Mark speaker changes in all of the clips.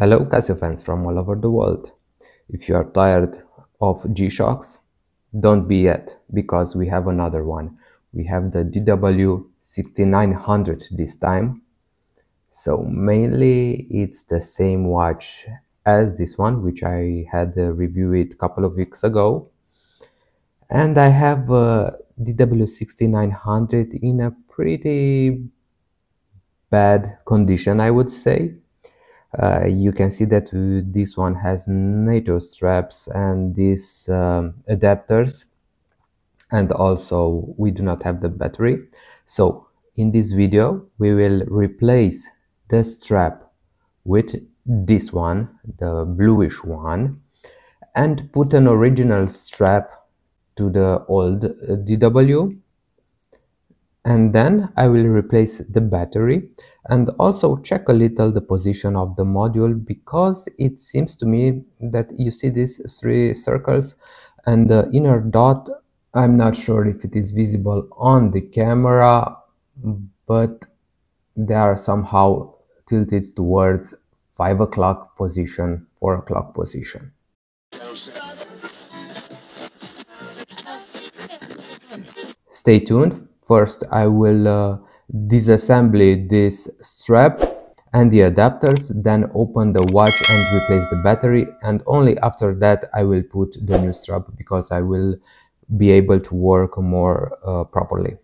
Speaker 1: Hello Casio fans from all over the world. If you are tired of G-Shocks, don't be yet, because we have another one. We have the DW6900 this time. So mainly it's the same watch as this one, which I had reviewed a couple of weeks ago. And I have uh, DW6900 in a pretty bad condition, I would say uh, you can see that this one has NATO straps and these um, adapters. And also we do not have the battery. So in this video we will replace the strap with this one the bluish one and put an original strap to the old DW and then I will replace the battery and also check a little the position of the module because it seems to me that you see these three circles and the inner dot. I'm not sure if it is visible on the camera but they are somehow tilted towards 5 o'clock position 4 o'clock position. Stay tuned First, I will uh, disassemble this strap and the adapters, then open the watch and replace the battery. And only after that, I will put the new strap because I will be able to work more uh, properly.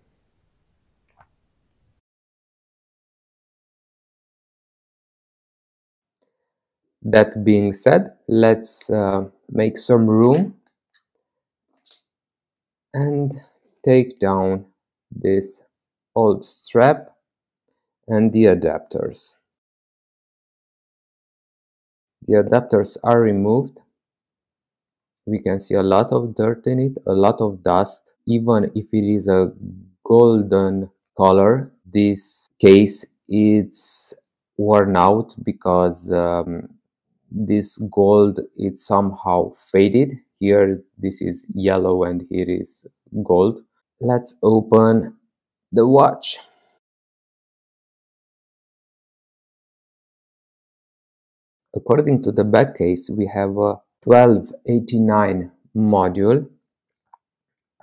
Speaker 1: That being said, let's uh, make some room and take down this old strap and the adapters. The adapters are removed. We can see a lot of dirt in it, a lot of dust. Even if it is a golden color, this case is worn out because um, this gold is somehow faded. Here this is yellow and here is gold let's open the watch. According to the back case we have a 1289 module.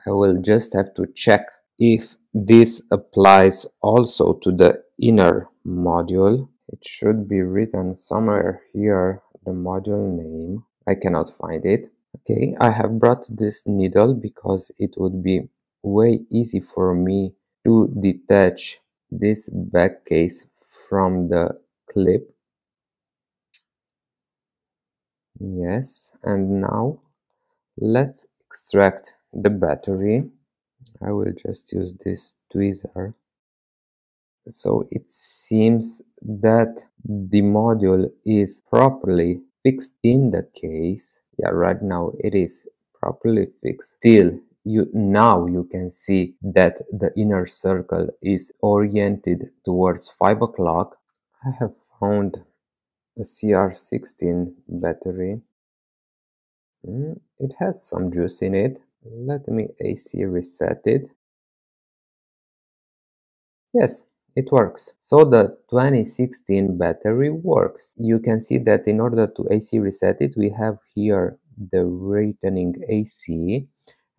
Speaker 1: I will just have to check if this applies also to the inner module. It should be written somewhere here the module name. I cannot find it. Okay I have brought this needle because it would be way easy for me to detach this back case from the clip. Yes and now let's extract the battery. I will just use this tweezer. So it seems that the module is properly fixed in the case. Yeah right now it is properly fixed. Still you now you can see that the inner circle is oriented towards 5 o'clock. I have found a CR16 battery. Mm, it has some juice in it. Let me AC reset it. Yes it works. So the 2016 battery works. You can see that in order to AC reset it we have here the returning AC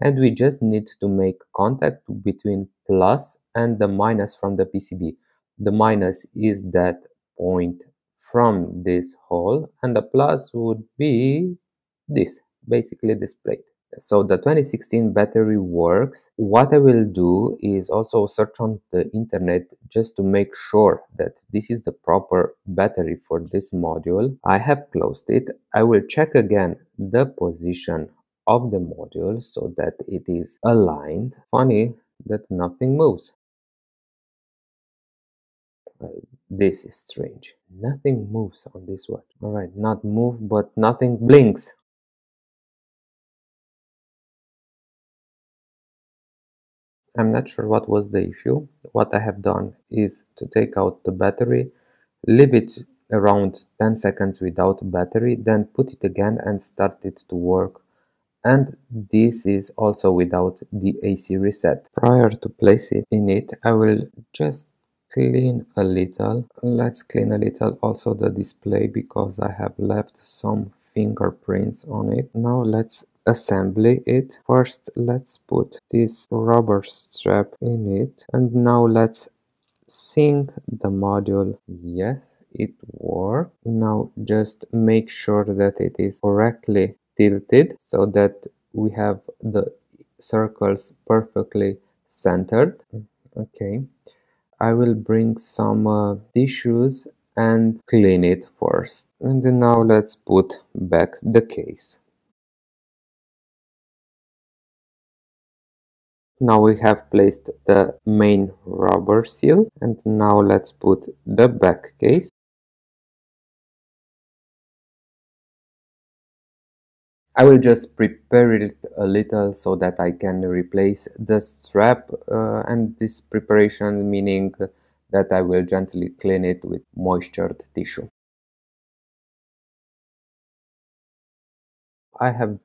Speaker 1: and we just need to make contact between plus and the minus from the PCB. The minus is that point from this hole and the plus would be this, basically this plate. So the 2016 battery works. What I will do is also search on the internet just to make sure that this is the proper battery for this module. I have closed it. I will check again the position of the module so that it is aligned. Funny that nothing moves. Well, this is strange. Nothing moves on this watch. Alright, not move, but nothing blinks. I'm not sure what was the issue. What I have done is to take out the battery, leave it around 10 seconds without battery, then put it again and start it to work and this is also without the AC reset. Prior to placing in it, I will just clean a little. Let's clean a little also the display because I have left some fingerprints on it. Now let's assembly it. First let's put this rubber strap in it and now let's sync the module. Yes, it worked. Now just make sure that it is correctly tilted so that we have the circles perfectly centered. Okay, I will bring some uh, tissues and clean it first. And now let's put back the case. Now we have placed the main rubber seal and now let's put the back case. I will just prepare it a little so that I can replace the strap uh, and this preparation meaning that I will gently clean it with moistured tissue. I have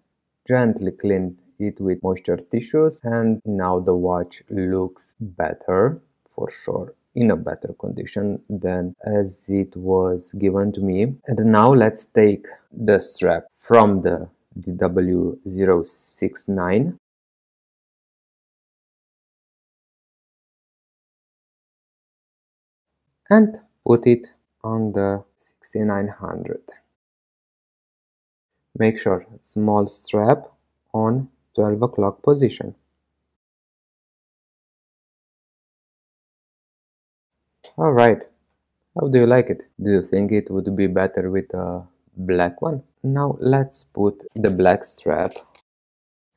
Speaker 1: gently cleaned it with moisture tissues and now the watch looks better for sure in a better condition than as it was given to me and now let's take the strap from the DW069 and put it on the 6900 make sure small strap on 12 o'clock position. Alright, how do you like it? Do you think it would be better with a black one? Now let's put the black strap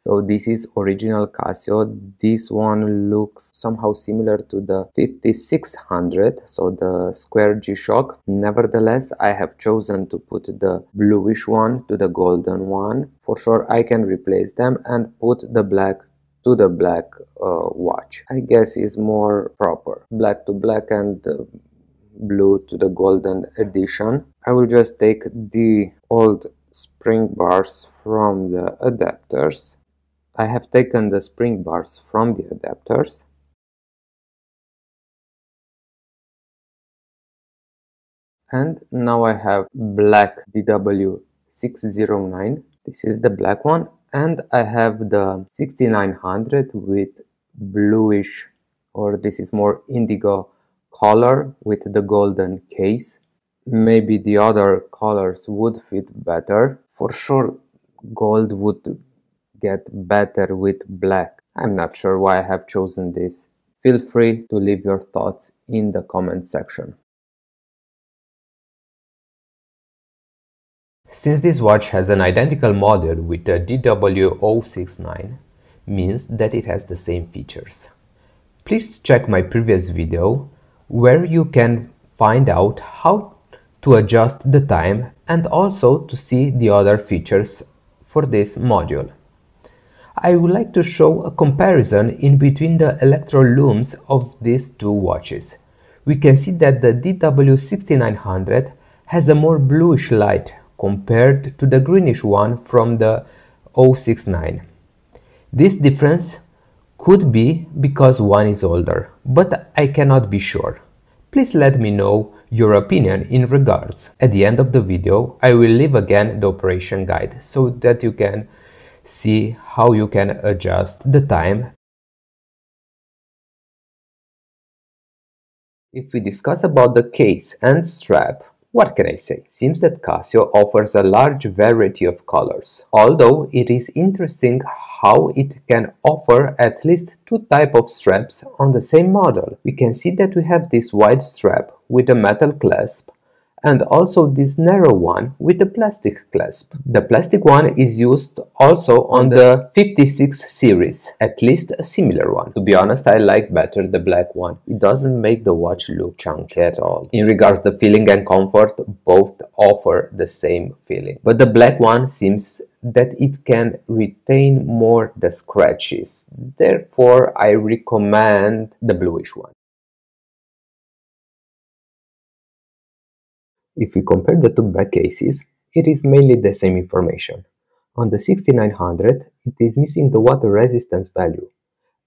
Speaker 1: so this is original Casio. This one looks somehow similar to the 5600, so the square G-Shock. Nevertheless, I have chosen to put the bluish one to the golden one. For sure, I can replace them and put the black to the black uh, watch. I guess is more proper. Black to black and uh, blue to the golden edition. I will just take the old spring bars from the adapters. I have taken the spring bars from the adapters. And now I have black DW609 this is the black one. And I have the 6900 with bluish or this is more indigo color with the golden case maybe the other colors would fit better for sure gold would get better with black. I'm not sure why I have chosen this. Feel free to leave your thoughts in the comment section. Since this watch has an identical model with the DW069, means that it has the same features. Please check my previous video where you can find out how to adjust the time and also to see the other features for this module. I would like to show a comparison in between the electrolooms of these two watches. We can see that the DW6900 has a more bluish light compared to the greenish one from the 069. This difference could be because one is older, but I cannot be sure. Please let me know your opinion in regards. At the end of the video, I will leave again the operation guide so that you can see how you can adjust the time. If we discuss about the case and strap, what can I say? Seems that Casio offers a large variety of colors, although it is interesting how it can offer at least two type of straps on the same model. We can see that we have this wide strap with a metal clasp and also this narrow one with a plastic clasp. The plastic one is used also on the 56 series, at least a similar one. To be honest, I like better the black one. It doesn't make the watch look chunky at all. In regards to feeling and comfort, both offer the same feeling. But the black one seems that it can retain more the scratches. Therefore, I recommend the bluish one. If we compare the two back cases, it is mainly the same information. On the 6900, it is missing the water resistance value,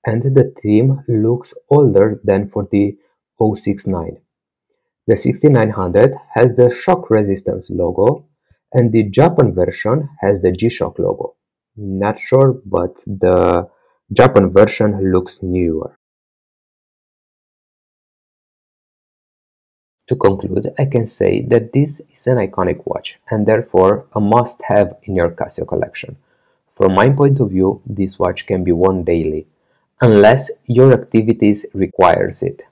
Speaker 1: and the trim looks older than for the 069. The 6900 has the shock resistance logo and the Japan version has the G-Shock logo. Not sure, but the Japan version looks newer. To conclude, I can say that this is an iconic watch and therefore a must-have in your Casio collection. From my point of view, this watch can be worn daily, unless your activities requires it.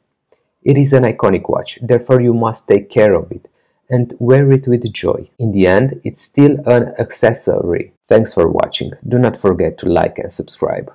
Speaker 1: It is an iconic watch, therefore you must take care of it and wear it with joy. In the end, it's still an accessory. Thanks for watching. Do not forget to like and subscribe.